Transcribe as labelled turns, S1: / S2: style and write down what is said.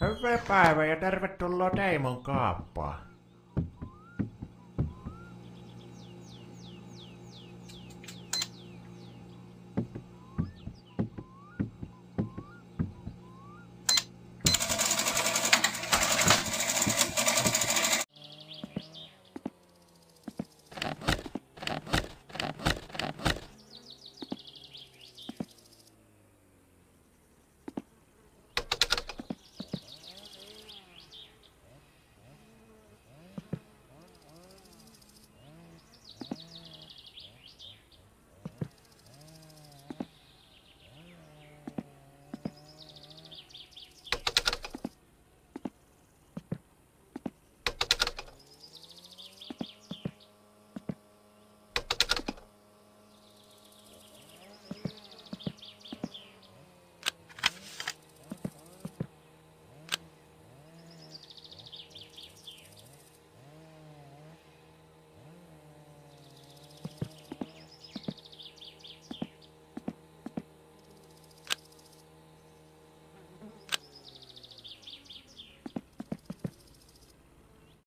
S1: Hyvää päivää ja tervetuloa Teimon kaappaan.